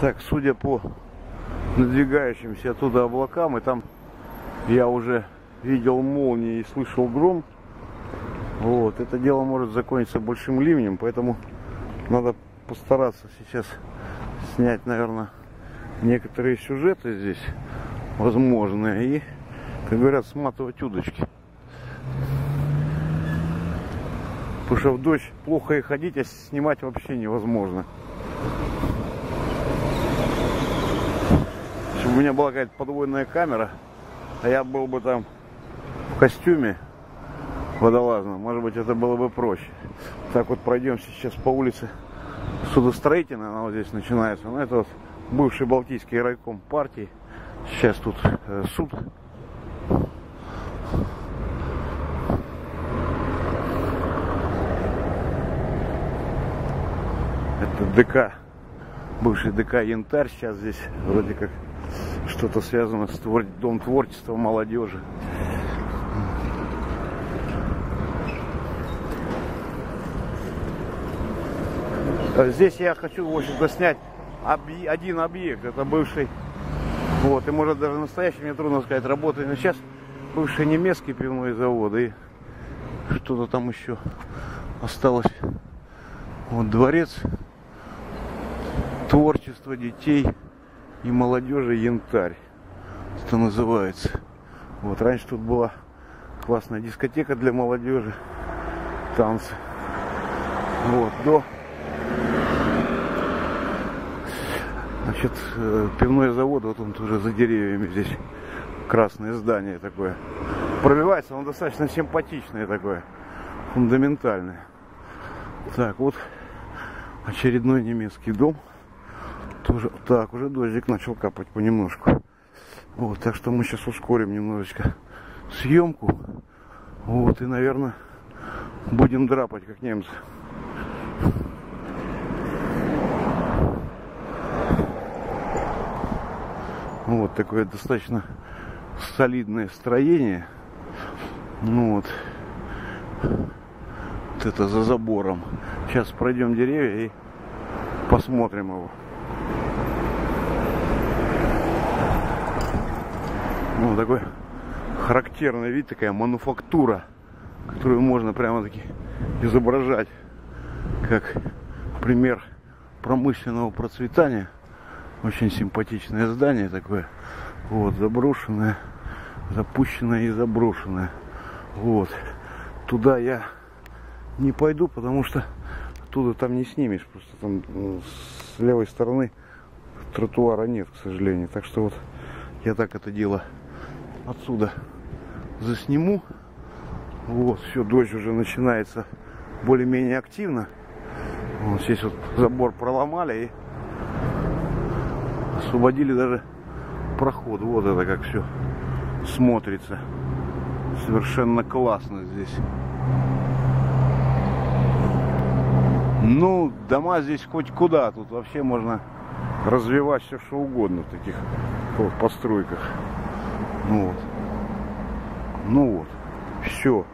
Так, судя по надвигающимся оттуда облакам, и там я уже видел молнии и слышал гром, вот, это дело может закончиться большим ливнем, поэтому надо постараться сейчас снять, наверное, некоторые сюжеты здесь возможные и, как говорят, сматывать удочки. Потому что в дождь плохо и ходить, а снимать вообще невозможно. Если бы у меня была какая-то подводная камера, а я был бы там в костюме водолазном, может быть это было бы проще. Так вот пройдемся сейчас по улице судостроительная, она вот здесь начинается. Ну это вот бывший Балтийский райком партии. Сейчас тут э, суд. Это ДК, бывший ДК Янтарь. Сейчас здесь вроде как что-то связано с твор... Дом творчества молодежи. Здесь я хочу, в общем-то, снять один объект. Это бывший, вот, и может даже настоящий, мне трудно сказать, работает. Но сейчас бывший немецкий пивной завод и что-то там еще осталось. Вот дворец творчества детей и молодежи Янтарь. Это называется. Вот раньше тут была классная дискотека для молодежи, танцы. Вот, до Значит, э, пивной завод, вот он уже за деревьями здесь красное здание такое. Пробивается, он достаточно симпатичное такое, фундаментальное. Так, вот очередной немецкий дом. Тоже, так, уже дождик начал капать понемножку. Вот, так что мы сейчас ускорим немножечко съемку. Вот, и, наверное, будем драпать, как немцы. Вот такое достаточно солидное строение. Ну вот. Вот это за забором. Сейчас пройдем деревья и посмотрим его. Ну, такой характерный вид, такая мануфактура, которую можно прямо таки изображать как пример промышленного процветания. Очень симпатичное здание такое. Вот, заброшенное, запущенное и заброшенное. Вот. Туда я не пойду, потому что оттуда там не снимешь. Просто там ну, с левой стороны тротуара нет, к сожалению. Так что вот я так это дело отсюда засниму. Вот, все, дождь уже начинается более-менее активно. Вот здесь вот забор проломали и освободили даже проход. Вот это как все смотрится. Совершенно классно здесь. Ну, дома здесь хоть куда. Тут вообще можно развивать все что угодно в таких постройках. Ну вот. Ну вот. Все.